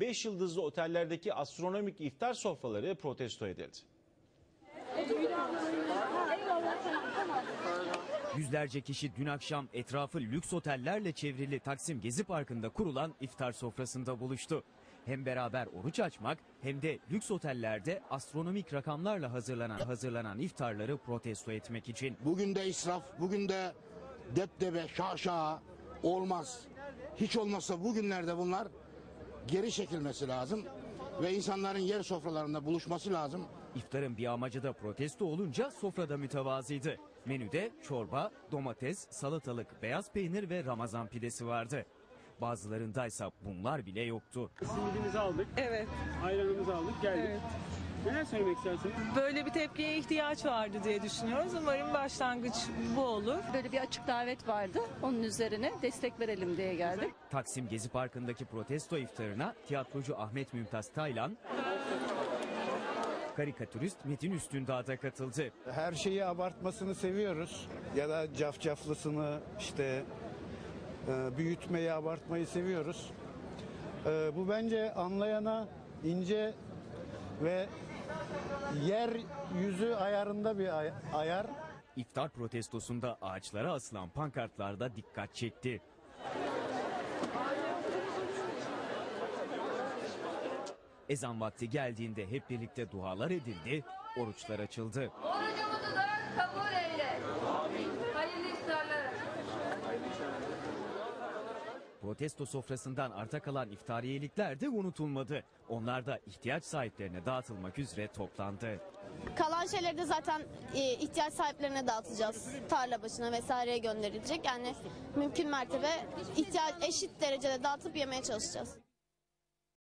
5 yıldızlı otellerdeki astronomik iftar sofraları protesto edildi. Yüzlerce kişi dün akşam etrafı lüks otellerle çevrili Taksim Gezi Parkı'nda kurulan iftar sofrasında buluştu. Hem beraber oruç açmak hem de lüks otellerde astronomik rakamlarla hazırlanan hazırlanan iftarları protesto etmek için. Bugün de israf, bugün de depdebe, şaşa olmaz. Hiç olmazsa bugünlerde bunlar geri çekilmesi lazım ve insanların yer sofralarında buluşması lazım. İftarın bir amacı da protesto olunca sofrada mütevazıydı. Menüde çorba, domates, salatalık, beyaz peynir ve ramazan pidesi vardı. Bazılarındaysa bunlar bile yoktu. Simidimizi aldık, Evet, ayranımızı aldık, geldik. evet. Neler söylemek istersiniz? Böyle bir tepkiye ihtiyaç vardı diye düşünüyoruz. Umarım başlangıç bu olur. Böyle bir açık davet vardı. Onun üzerine destek verelim diye geldik. Taksim Gezi Parkı'ndaki protesto iftarına tiyatrocu Ahmet Mümtaz Taylan, karikatürist Metin Üstündağ da katıldı. Her şeyi abartmasını seviyoruz. Ya da cafcaflısını işte e, büyütmeyi, abartmayı seviyoruz. E, bu bence anlayana ince ve yer yüzü ayarında bir ay- ayar. İftar protestosunda ağaçlara asılan pankartlarda dikkat çekti. Ezan vakti geldiğinde hep birlikte dualar edildi, oruçlar açıldı. Orucumuzu da kabul eyle. Protesto sofrasından arta kalan iftariyelikler de unutulmadı. Onlar da ihtiyaç sahiplerine dağıtılmak üzere toplandı. Kalan şeyleri de zaten e, ihtiyaç sahiplerine dağıtacağız. Tarla başına vesaireye gönderilecek. Yani mümkün mertebe ihtiyaç eşit derecede dağıtıp yemeye çalışacağız.